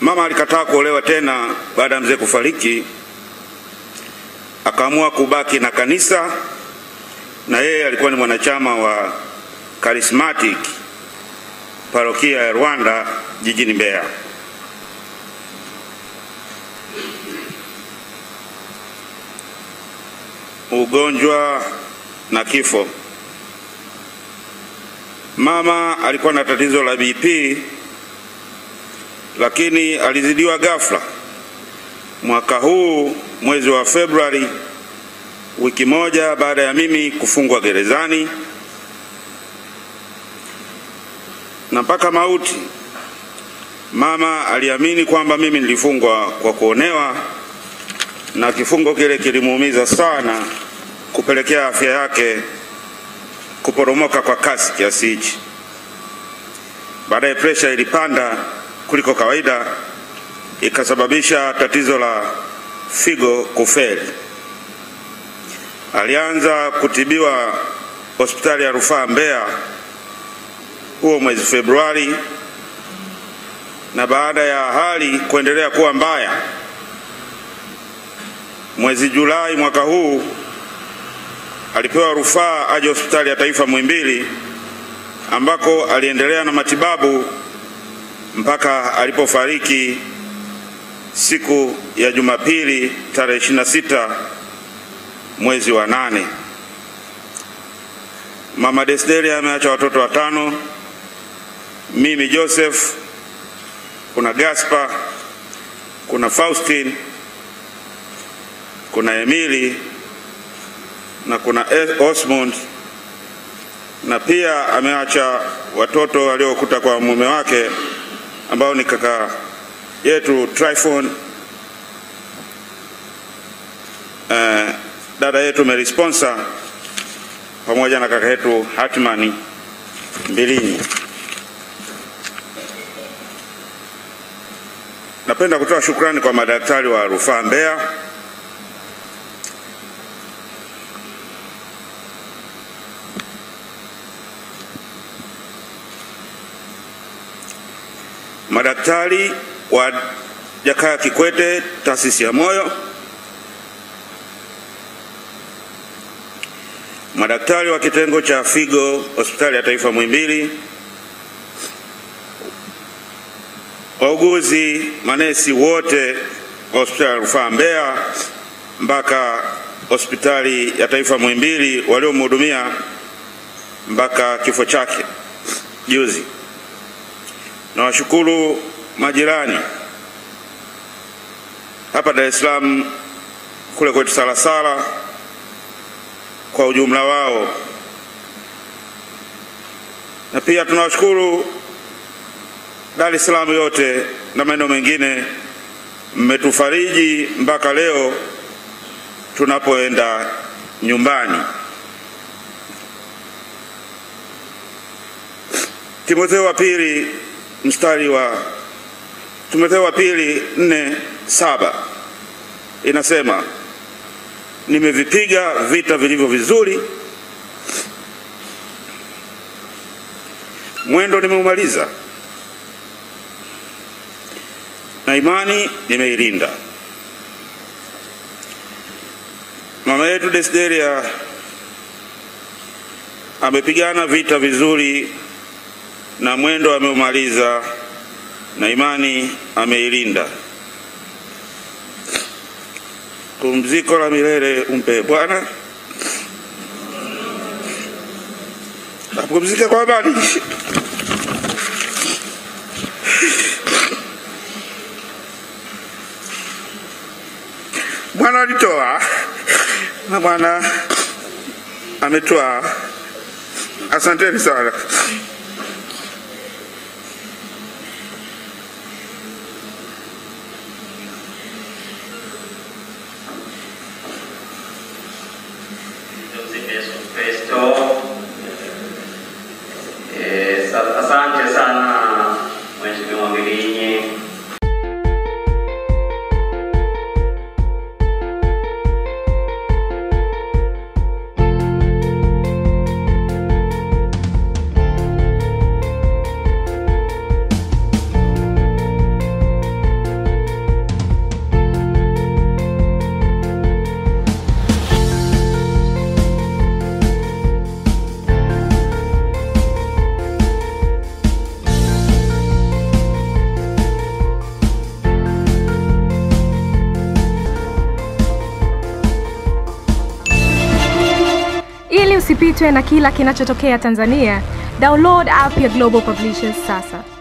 mama alikataa kuolewa tena baada ya mzee kufariki, akaamua kubaki na kanisa, na yeye alikuwa ni mwanachama wa Charismatic parokia ya Rwanda jijini Mbeya. Ugonjwa na kifo. Mama alikuwa na tatizo la BP lakini alizidiwa ghafla mwaka huu mwezi wa Februari, wiki moja baada ya mimi kufungwa gerezani, na mpaka mauti. Mama aliamini kwamba mimi nilifungwa kwa kuonewa, na kifungo kile kilimuumiza sana, kupelekea afya yake kuporomoka kwa kasi kiasi hichi. Baadaye presha ilipanda kuliko kawaida, ikasababisha tatizo la figo kufeli. Alianza kutibiwa hospitali ya rufaa Mbeya huo mwezi Februari, na baada ya hali kuendelea kuwa mbaya, mwezi Julai mwaka huu alipewa rufaa aje hospitali ya taifa Muhimbili ambako aliendelea na matibabu mpaka alipofariki siku ya Jumapili tarehe 26 mwezi wa nane. Mama Desderia ameacha watoto watano, mimi Joseph, kuna Gaspar, kuna Faustin, kuna Emili na kuna Osmond na pia ameacha watoto waliokuta kwa mume wake ambao ni kaka yetu Tryphon, uh, dada yetu Mary Sponsor pamoja na kaka yetu Hatmani mbilini. Napenda kutoa shukrani kwa madaktari wa rufaa Mbeya madaktari wa Jakaya Kikwete taasisi ya moyo, madaktari wa kitengo cha figo hospitali ya taifa Muhimbili, wauguzi, manesi wote wa hospitali ya rufaa Mbeya mpaka hospitali ya taifa Muhimbili waliomhudumia mpaka kifo chake juzi. Nawashukuru majirani. Hapa Dar es Salaam, kule kwetu Salasala kwa ujumla wao, na pia tunawashukuru Dar es Salaam yote na maeneo mengine, mmetufariji mpaka leo tunapoenda nyumbani. Timotheo wa pili mstari wa Timotheo wa pili nne saba. Inasema nimevipiga vita vilivyo vizuri, mwendo nimeumaliza, na imani nimeilinda. Mama yetu Desideria amepigana vita vizuri na mwendo ameumaliza na imani ameilinda. Pumziko la milele umpe Bwana, apumzike kwa amani. Bwana alitoa na Bwana ametoa. Asanteni sana. Esto usipitwe na kila kinachotokea Tanzania, download app ya Global Publishers sasa.